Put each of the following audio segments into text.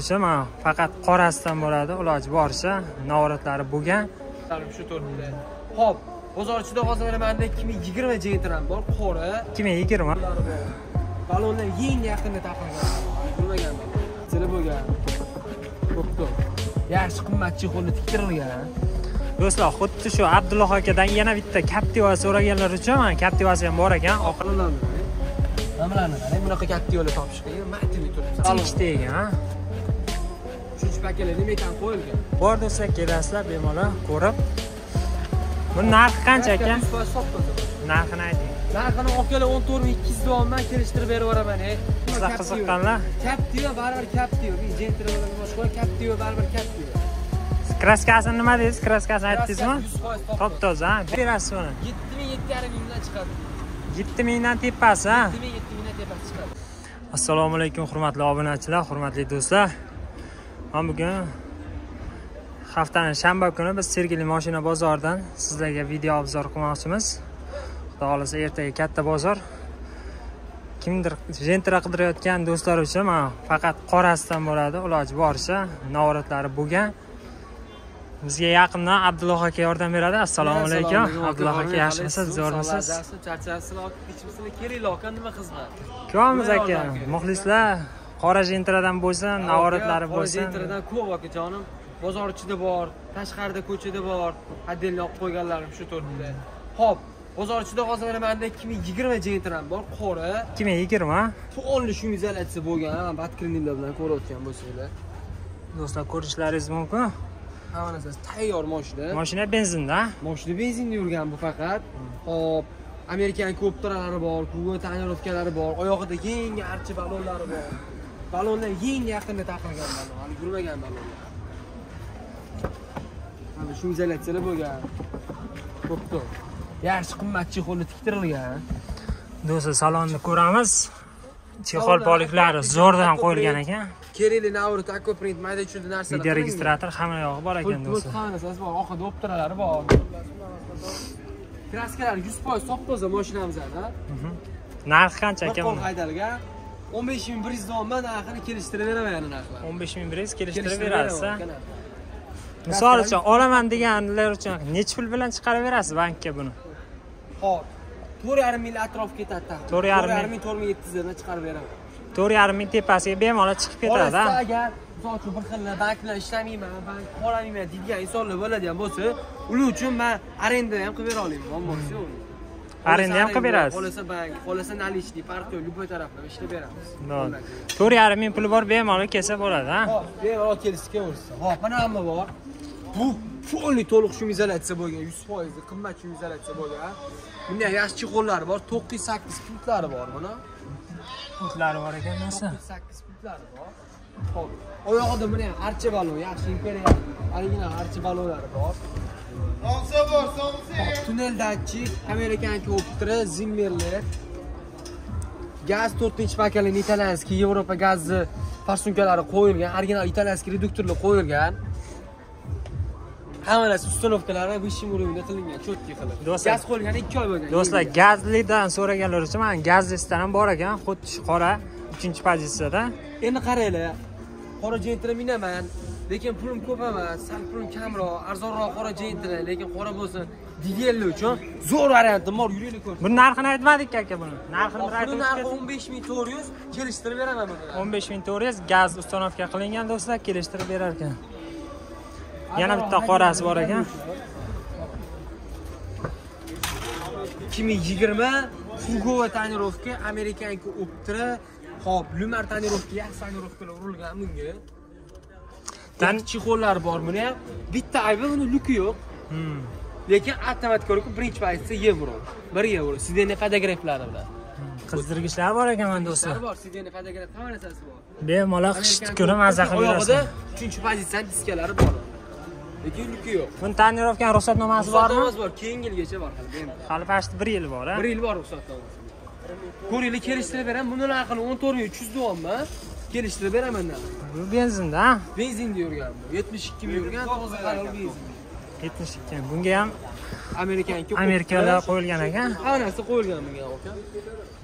o'sha mana faqat qorasidan bo'ladi iloji boricha navratlari bo'lgan. Shu to'rtta ho'p bozorchida hozir mana manda ikki ming yigirma jentram bor qora. Ikki ming yigirma? Balonlar eng yaqinda taqilgan bilmagan sili bo'lgan. Bo'pti. Yaxshi qimmat chexolni tiktirilgan do'stlar xuddi shu abdulloh akadan yana bitta captiva so'raganlar uchun mana captivasi ham bor ekan. Mana bularni qarang bunaqa yo'llar topish qiyin matnli turibdi. Ikkita ekan pakalar nima ekan qo'yilgan bor do'stlar kelasizlar bemalol ko'rib buni narxi qancha aka yuz foiz sotdi narxini ayting. Narxini okalar o'n to'rt ming ikki yuz deyapman kelishtirib beraboraman e. Sizlar qiziqqanlar. Kaptiva baribir kaptiva jentrallarga boshqa kaptiva baribir kaptiva kraskasini nima dedingiz kraskasini aytdingizmi? Yuz foiz top toza berasiz uni. Yetti ming yetti yarim mingdan chiqadi. Yetti mingdan tepasi a yetti ming yetti mingdan tepasi chiqadi. Assalomu alaykum hurmatli obunachilar hurmatli do'stlar mana bugun haftaning shanba kuni biz sergeli moshina bozoridan sizlarga video obzor qilmoqchimiz. Xudo xohlasa ertaga katta bozor. Kimdir jentra qidirayotgan do'stlar uchun mana faqat qorasidan bo'ladi iloji boricha navratlari bo'lgan. Bizga yaqindan abdulloh aka yordam beradi. Assalomu alaykum. abdulloh aka yaxshimisiz? Zo'rmisiz? charchasizlar kelinglar aka nima xizmat ko'ramiz aka muxlislar qora jentradan bo'lsin navoratlari bo'lsin. Jentradan ko'p akajonim bozor ichida bor tashqarida ko'chada bor. Отдельно olib qo'yganlarim shu to'rtta ho'p bozor ichida hozir mana manda ikki ming yigirma jentram bor qora ikki ming yigirma? To'g'ri shumizolyatsiya bo'lgan batkrinlar bilan ko'rayotgan bo'lsanglar. Do'stlar ko'rishlaringiz mumkin. Hamma narsasi tayyor moshina. Moshina benzinda. Moshina benzinda yurgan bu faqat. Hop amerikan kopteralari bor kuba tonirovkalari bor oyog'ida yangi archa balonlari bor balonlar eng yaqinda taqilgan balon hali yurmagan balonlar mana shu izolyatsiyalar bo'lgan. Bo'pti yaxshi qimmat chexolni tiktirilgan do'stlar salonni ko'ramiz. Chexol poliklari zo'rdan qo'yilgan ekan. Kerakli navrit akoprint mayda chuyda narsalar. Video registrator hamma yog'i bor ekan do'stlar. narsasi bor orqada optiralari bor. Kraskalar yuz foiz top toza moshinamizda narxi qancha qo'l buni? haydalgan o'n besh ming bir yuz deyapman narxini kelishtirib beraman yana narxlar. o'n besh ming bir yuz beraman. misol uchun olaman deganlar uchun nechi pul bilan chiqarib berasiz bankka buni? Hop to'rt yarim ming atrof ketadi taxminan. To'rt yarim ming. to'rt ming yetti yuzdan chiqarib beraman to'rt yarim ming tepasiga bemalol chiqib ketadi agar misol uchun bir xil bank bilan ishlamayman bank qolamayman deydigan insonlar bo'ladigan bo'lsa ular uchun man arenda ham qilib bera olaman muammosi yo'q arenda ham qilib berasiz xohlasa bank xohlasa наличный partiya любой tarafdan ishlab beramiz to'rt yarim ming puli bor bemalol kelsa bo'ladi a? Hop bemalol kelishsa kelaversa hop mana hamma bor bu полный to'liq shumizolyatsiya bo'lgan yuz foizli qimmat shumizolyatsiya bo'lgan bunda yaxshi chexollari bor to'qqiz sakkiz punktlari bor buni putlari bor ekan narsa to'qqiz sakkiz punktlari bor hop oyog'ida buni ham archa balon yaxshi imperial. Original archa balonlari bor Hop, tunnel datchik amerikan kopteri zimmerler. Gaz to'rtinchi pakalin italyanskiy yevropa gazi farsunkalari qo'yilgan original italyanskiy reduktorlar qo'yilgan. Hamma narsa установкалari высшим уровеньda qilingan cho'tki qilib. Do'stlar- gaz qo'yilgani ikki oy bo'lgan do'stlar gazlidan so'raganlar uchun mana gazlisidan ham bor ekan xuddi shu qora uchinchi pozitsiyada. Endi qaranglar qora jentra minaman lekin pulim ko'p emas sal pulim kamroq arzonroq qora jentra lekin qora bo'lsin. Deganlar uchun zo'r variantim bor yuringlar ko'ring buni narxini aytmadik aka buni. Narxini bir aytib narxi o'n besh ming to'rt yuz kelishtirib beraman buni. o'n besh ming to'rt yuz gaz установка qilingan do'stlar kelishtirib berar ekan yana bitta qorasi bor ekan. ikki ming yigirma фуговая tonirovka amerikanka optra hop lunar tonirovka yaxshi tonirovkalar urilgan bunga Chexollari bor buni ham bitta aybi buni luki yo'q. Hmm. lekin avtomatik ko'rku birinchi pozitsiya yevro. Bir yevro. Sideniya fotograflari bilan qizdirgichlar bor ekan mana do'stlar. Bor. Sideniya fotograf hamma narsasi bor. Bemalol qish kuni maza qilib oyog'ida yurasiz uchinchi pozitsiyani diskalari bor. Lekin luki yo'q. Buni tonirovkani ruxsatnomasi bormi? ruxsatnomasi bor. Keyingi yilgacha bor hali hali почти bir yil bor a bir yil bor ruxsatnomasi. Ko'ringlar kelishtirib beraman buni narxini o'n to'rt ming uch yuz deyapman kelishtirib beraman bu benzinda benzinda yurgan bu. yetmish ikki ming yurgan to'qqiz halol benzin. yetmish ikki bunga ham amerikanka amerikalar qo'yilgan ekan hamma narsa qo'yilgan bunga aka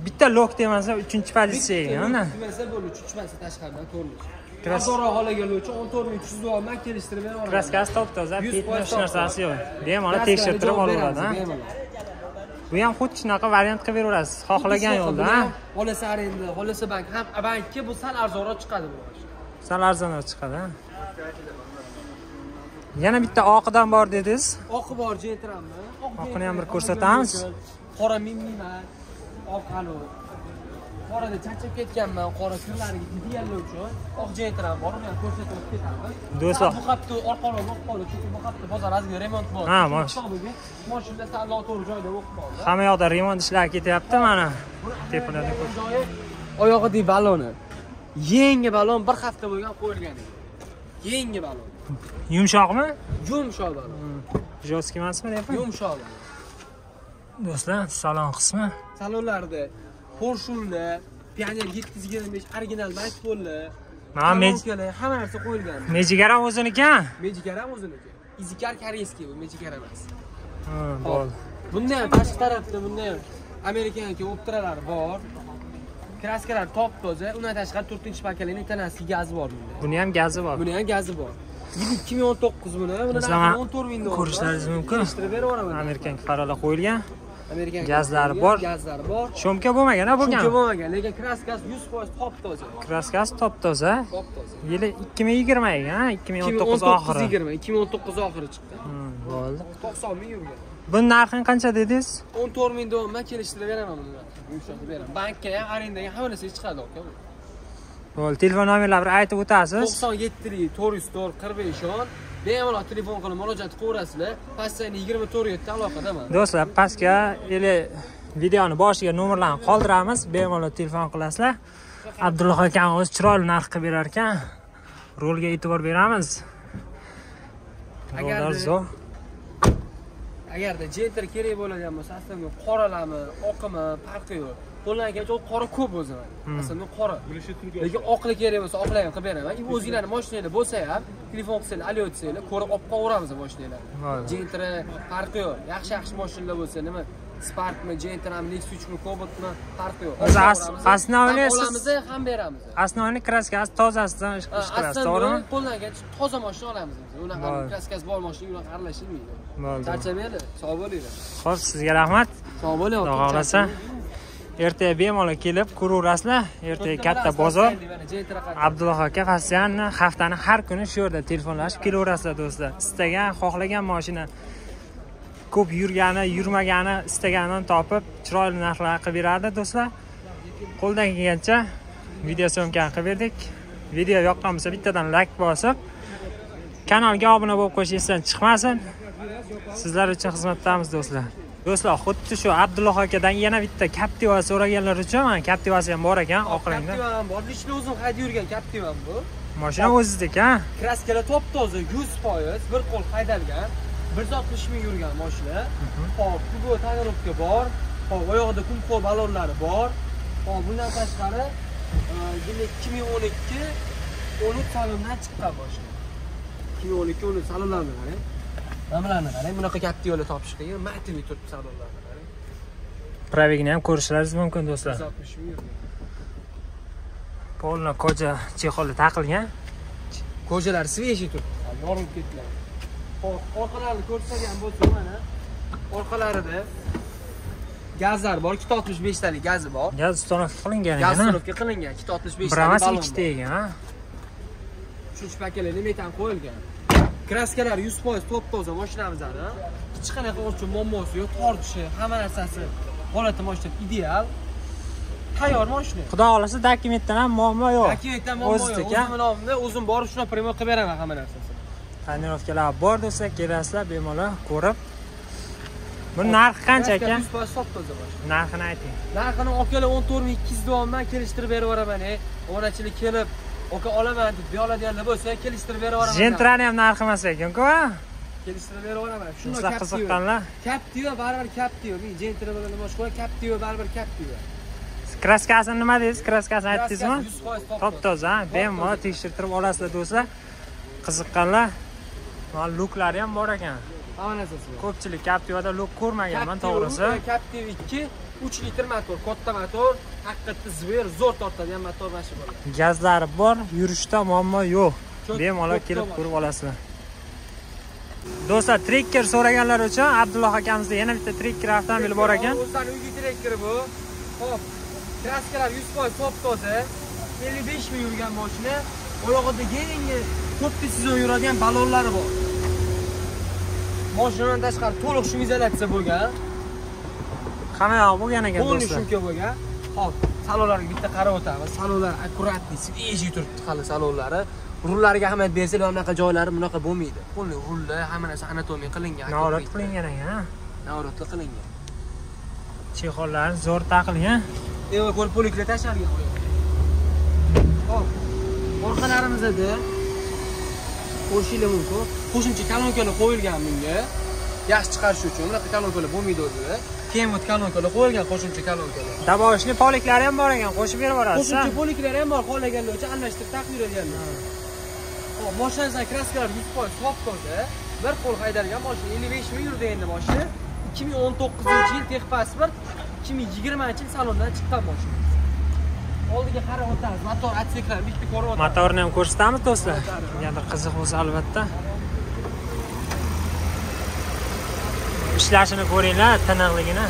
bitta lok demasa uchinchi pozitsiya ekan Demasa bo'ldi uchinchi tashqaridan ko'rinish Kras- arzonroq holaga keluvchi 14 ming tushirib olman kelishtirib beraman. Kraskasi top toza Yuz foiz hech narsasi yo'q. Bemalol tekshirtirib olaveradi bemalol. Bu ham xuddi shunaqa variant qilib beraverasiz xohlagan yo'lda ha? Xolasa arenda, xolasa bank ham bankka bu sal arzonroq chiqadi bu. sal arzonroq chiqadi ha? yana bitta oqidan bor dedingiz Oqi bor jentramni. Oqini ham bir ko'rsatamiz. Qora mimmiman. Oq halo. Qorada charchab ketganman, qora kunlariga ideallovchi oq jentram bor, uni ko'rsatib o'tib ketamiz. Do'stlar. Bu hafta orqaroq o'qib qoldi, chunki bu hafta bozor ozgina remont bor. Ha, mosh. Hisobiga Mashina sal noto'g'ri joyda o'qib qoldi. hamma yoqda remont ishlari ketyapti mana ko'r- joyi oyog'idagi balloni. Yangi ballon bir hafta bo'lgan qo'yilgan. Yangi ballon. yumshoqmi Yumshoq ballon. жесткий emasmi deyapman Yumshoq do'stlar salon qismi salonlarda porshullar pioner 725 original maytfollar mana mej- kolonkalar hamma narsa qo'yilgan mejigar ham o'ziniki ha? mejikar ham o'ziniki. Izikar koreyskiy bu mejikar emas. Bo'ldi bunda ham tashqi tarafda bunda ham amerikaniki optiralari bor. Kraskalar top toza undan tashqari to'rtinchi pakalini tanasi gazi bor bunda buni ham gazi bor. Buni ham gazi bor. Yil ikki ming o'n to'qqiz buni buni o'n to'rt ming dollar. ko'rishlaringiz mumkin. kelishtirib beraveraman amerikan farola qo'yilgan amerikan Gazlari bor. gazlari bor. Shomka bo'lmagan bo'lgan bo'lmagan lekin kraskasi yuz foiz top toza. Kraskasi top toza. Top toza. Yili ikki ming yigirma ekan ikki ming o'n 2019 to'qqiz oxiri. yigirma ikki ming o'n to'qqiz oxiri chiqdi. Hmm, bo'ldi. To'qson ming yurgan. Buni narxini qancha dedingiz? O'n to'rt ming dollardan kelishtirib beraman buni. Yumshatib beraman. Bankka ham arendaga hamma narsaga chiqadi aka bo'ldi telefon nomerlarini aytib o'tasiz. To'qson yettilik to'rt yuz to'rt qirq besh o'n bemalol telefon qilib murojaat qilaverasizlar постоянно yigirma to'rt yetda aloqadaman do'stlar pastga или videoni boshiga nomerlarni qoldiramiz. Bemalol telefon qilasizlar. Abdulloh akam o'zi chiroyli narx qilib berar ekan rolga e'tibor beramiz. Zo'r. agarda jenter kerak bo'ladigan bo'lsa aslida qoralarmi oqimi farqi yo'q qo'ldan kelgancha qora ko'p o'zi aslida qora. Lekin oqli kerak bo'lsa oqlar ham qilib beraman. И o'zinglarni moshinanglar bo'lsa ham telefon qilsanglar alyo desanglar ko'rib olib qo'yaveramiz moshinanglarni jentri farqi yo'q. Yaxshi yaxshi mashinalar bo'lsa nima sparkmi jentrami nexusmi cobotmi farqi yo'q. Olib основной olamiz ham beramiz основной kraskasi tozasidan ish qilasiz to'g'rimi? qo'ldan kelgancha toza mashina olamiz biz. Unaqa kraskasi bor mashina unaqa aralashilmaydi. Bo'ldi charchamayli sog' bo'linglar ho'p sizga rahmat. Sog' bo'ling xudo xohlasa ertaga bemalol kelib ko'raverasizlar ertaga katta bozor. Abdulloh aka qasdyan haftani har kuni shu yerda telefonlashib kelaverasizlar do'stlar. Istagan xohlagan mashina ko'p yurgani yurmagani istaganini topib chiroyli narxlar qilib beradi do'stlar. Qo'ldan kelgancha video syomkani qilib berdik. Video yoqqan bo'lsa bittadan layk bosib kanalga obuna bo'lib qo'yish esdan chiqmasin. Sizlar uchun xizmatdamiz do'stlar. Do'stlar xuddi shu abdulloh akadan yana bitta captiva so'raganlar uchun mana captivasi ham bor ekan oq rangda Captiva ham bor lishni o'zim haydab yurgan Captiva bu? Mashina o'zizniki ha? Kraskalar top toza 100% bir qo'l haydalgan 160 ming yurgan mashina. Hop turbo tonirovka bor. Hop oyog'ida kumqo'l ballonlari bor. Hop bundan tashqari demak 2012 13 salondan chiqqan mashina. 2012 13 salonlarni qarang mana bularni qarang bunaqa Captivalar topish qiyin matnli turibdi salonlarni qarang. Probegini ham ko'rishlaringiz mumkin do'stlar. 160 ming yurgan polno koja chexoli taqilgan. Ko'chalar svejiy turibdi. Yorilib ketgan hop orqalarini ko'rsatgan bo'lsa mana. Orqalarida gazlar bor 265 talik gazi bor. Gaz установка qilingan gaz ekan uстановка qilingan 265 bir talik emas ballon ikkita bor. ekan uchinchi pakalari metan qo'yilgan kraskalar 100% top toza mashinamizlarni hech qanaqa o'zicha muammosi yo'q tortishi hamma narsasi holati mashina ideal. Tayyor mashina xudo xohlasa dokumentdan ham muammo yo'q. Dokumentdan muammo yo'q. o'zizniki o'zim nomimda o'zim borib shuni primo qilib beraman hamma narsasini. Tonirovkalar bor do'stlar kelasizlar bemalol ko'rib. Buni narxi qancha aka 100% top toza mashina narxini ayting. Narxini okalar o'n to'rt ming ikki yuz deyapman kelishtirib beraveraman e. Obunachilik kelib Oka olaman deb oladiganlar bo'lsa kelishtirib beraman jentrani ham narxi emas ekan-ku kelishtirib beraman shunday qiziqqanlar. Yo, baribir captiva men jentra bilan boshqa yo, baribir captiva kraskasini nima deysiz kraskasini aytdingizmi? Yuz foiz top toza bemalol tekshirtirib olasizlar do'stlar. Qiziqqanlar. Luklari ham bor ekan. Hamma narsasi bor. Ko'pchilik captivada luk ko'rmaganman to'g'risi. captiva ikki 3 litr motor katta motor haqiqatda zver zo'r tortadigan motor mana shu bo'ladi gazlari bor yurishda muammo yo'q. Bemalol kelib ko'rib olasizlar. Do'stlar trekker so'raganlar uchun abdulloh akamizda yana bitta trekker avtomobili bor ekan. O'zlarini uyni trekkeri bu. Hop kraskalar yuz foiz top toza. Ellik besh ming yurgan moshina oyog'ida yangi to'rtta sezon yuradigan ballonlari bor. Moshinadan tashqari to'liq shumizatsiya bo'lgan. Yog'i bo'lgan ekan полный do'stlar shumka bo'lgan. Hop salonlarga bitta qarab o'tamiz. Salonlar аккуратный свежий turibdi hali salonlari. Rullariga ahamiyat bersak mana bunaqa joylari bunaqa bo'lmaydi. Полный rullar hamma narsa anatomiya qilingan norat qilingan. ekan noratli qilingan. Chexollari zo'r taqilgan Evo ko'rib poliklar tashlangan hop orqalarimizda ko'rishinglar mumkin. Qo'shimcha kolonkalar qo'yilgan bunga yaxshi chiqarish uchun bunaqa kolonkalar bo'lmaydi o'zida. Keyin kolonkalar qo'yilgan qo'shimcha kolonkalar dabovishli poliklari ham bor ekan qo'shib berib yuborasiz qo'shimcha poliklar ham bor xohlaganlar uchun almashtirib taqib yuradiganlar hop moshinasidan kraskalar yuz foiz top toza bir qo'l haydalgan moshina ellik besh ming yurdi endi moshina ikki ming o'n to'qqizinchi yil texpasport ikki ming yigirmanchi yil salondan chiqqan moshina oldiga qarab o'tamiz motor отсеклari bitta ko'rib o'tamiz. Motorni ham ko'rsatamiz do'stlar. Kimgadir qiziq bo'lsa albatta ishlashini ko'ringlar tiniqligini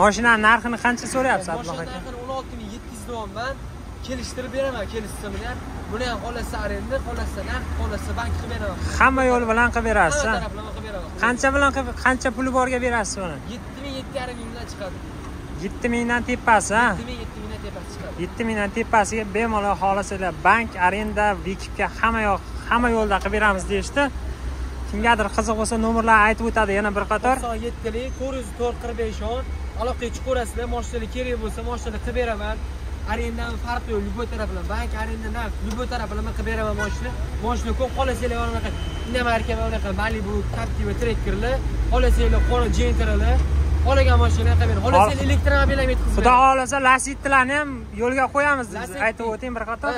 moshinani narxini qancha so'rayapsiz abdulloh moshina aka o'n olti ming yetti yuz deyapman kelishtirib beraman kelishsimini ham. Buni ham xohlasa arenda xohlasa naqd xohlasa bank qilib beraman. Hamma yo'l bilan qilib berasiz hamma a? taraflama qilib beraman. Qancha bilan qancha puli borga berasiz buni? Yetti ming yetti yarim mingdan chiqadi. Yetti mingdan tepasi a yetti ming yetti mingdan tepasi chiqadi yetti mingdan tepasiga bemalol xohlasanglar bank arenda vikipga hamma yoq hamma yo'lda qilib beramiz deyishdi. Kimgadir qiziq bo'lsa nomerlarni aytib o'tadi yana bir qator. To'qson yettilik to'rt yuz to'rt qirq besh o'n. Aloqaga chiqaverasizlar moshinalar kerak bo'lsa moshinalar qilib beraman. Arendani farqi yo'q любой taraf bilan. Bank arenda любой taraf bilan qilib beraman moshina. Moshina ko'p xohlasanglar mana bunaqa. Inamarka mana bunaqa malibu captiva trekkerlar. Xohlasanglar qora gentralar xohlagan mashina beraman xohlasanglar elektromobil ham yetkazib xudo xohlasa lasettilarni ham yo'lga qo'yamiz aytib o'ting bir qator.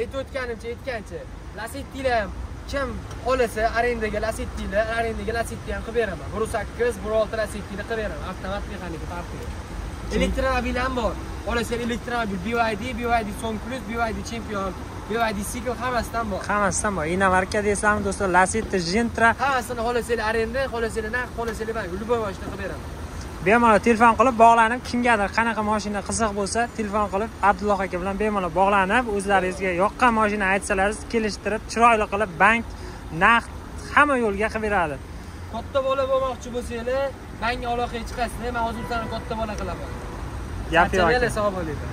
Aytib o'tganimcha aytgancha. Lasettilar ham kim xohlasa arendaga lasettilar arendaga lasetti ham qilib beraman. Bir sakkiz bir olti lasettini qilib beraman. Avtomat mexanika farqi elektromobil ham bor. Xohlasa elektromobil BYD BYD Song Plus BYD Champion BYD Seagull hammasidan bor. Hammasidan bor. Inamarka deysizlarmi do'stlar? Lasetti jentra hammasini xohlasanglar arenda xohlasanglar naqd xohlasanglar bank любой mashina qilib beraman bemalol telefon qilib bog'lanib kimgadir qanaqa mashina qiziq bo'lsa telefon qilib abdulloh aka bilan bemalol bog'lanib o'zlaringizga yoqqan mashina aytsalaringiz kelishtirib chiroyli qilib bank naqd hamma yo'lga qilib beradi. Katta bola bo'lmoqchi bo'lsanglar bankga aloqaga chiqasizlar man o'zim sizlarni katta bola qilaman. Gapi yo'q aka. assalomu alaykum